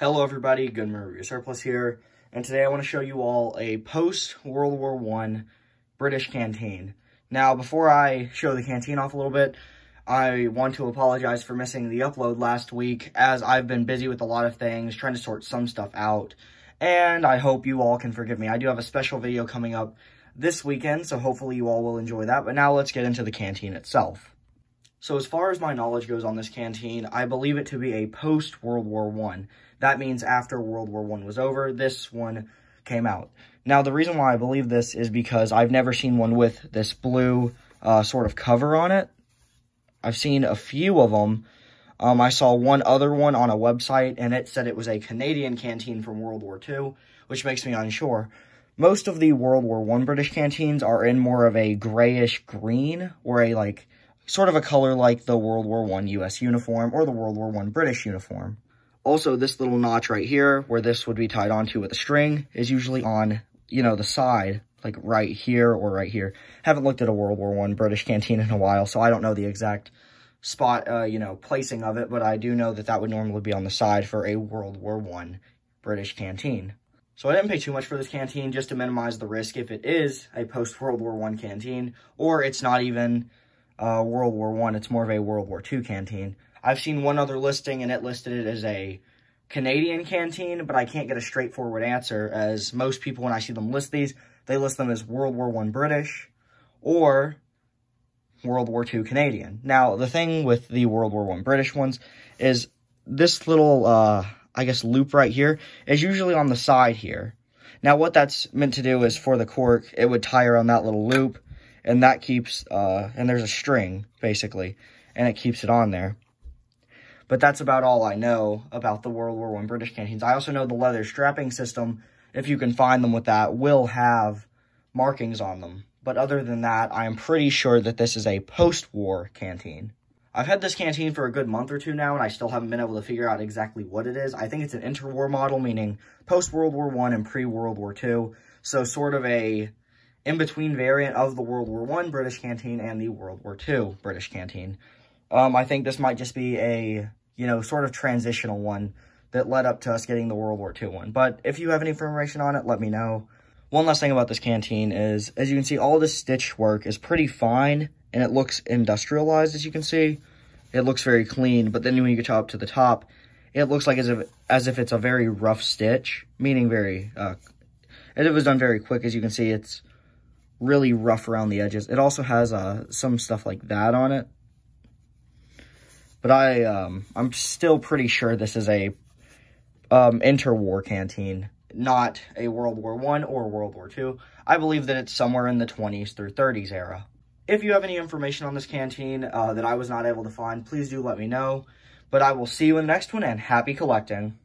Hello everybody, Goodman Surplus here, and today I want to show you all a post-World War One British canteen. Now, before I show the canteen off a little bit, I want to apologize for missing the upload last week, as I've been busy with a lot of things, trying to sort some stuff out, and I hope you all can forgive me. I do have a special video coming up this weekend, so hopefully you all will enjoy that, but now let's get into the canteen itself. So as far as my knowledge goes on this canteen, I believe it to be a post-World War One. That means after World War One was over, this one came out. Now, the reason why I believe this is because I've never seen one with this blue uh, sort of cover on it. I've seen a few of them. Um, I saw one other one on a website, and it said it was a Canadian canteen from World War II, which makes me unsure. Most of the World War One British canteens are in more of a grayish green, or a, like, sort of a color like the World War One U.S. uniform or the World War One British uniform. Also, this little notch right here, where this would be tied onto with a string, is usually on, you know, the side, like right here or right here. Haven't looked at a World War One British canteen in a while, so I don't know the exact spot, uh, you know, placing of it, but I do know that that would normally be on the side for a World War One British canteen. So I didn't pay too much for this canteen just to minimize the risk if it is a post-World War One canteen, or it's not even uh, World War One, it's more of a World War Two canteen. I've seen one other listing and it listed it as a Canadian canteen, but I can't get a straightforward answer as most people, when I see them list these, they list them as World War One British or World War II Canadian. Now, the thing with the World War One British ones is this little, uh, I guess, loop right here is usually on the side here. Now, what that's meant to do is for the cork, it would tie around that little loop, and that keeps, uh, and there's a string, basically, and it keeps it on there. But that's about all I know about the World War One British canteens. I also know the leather strapping system, if you can find them with that, will have markings on them. But other than that, I am pretty sure that this is a post-war canteen. I've had this canteen for a good month or two now, and I still haven't been able to figure out exactly what it is. I think it's an interwar model, meaning post-World War One and pre-World War II. So sort of a in-between variant of the World War One British canteen and the World War II British canteen. Um, I think this might just be a, you know, sort of transitional one that led up to us getting the World War II one. But if you have any information on it, let me know. One last thing about this canteen is, as you can see, all this stitch work is pretty fine, and it looks industrialized, as you can see. It looks very clean, but then when you get up to the top, it looks like as if, as if it's a very rough stitch, meaning very, uh, it was done very quick, as you can see, it's really rough around the edges. It also has uh, some stuff like that on it, but I, um, I'm still pretty sure this is a um, interwar canteen, not a World War One or World War Two. I believe that it's somewhere in the 20s through 30s era. If you have any information on this canteen uh, that I was not able to find, please do let me know. But I will see you in the next one, and happy collecting.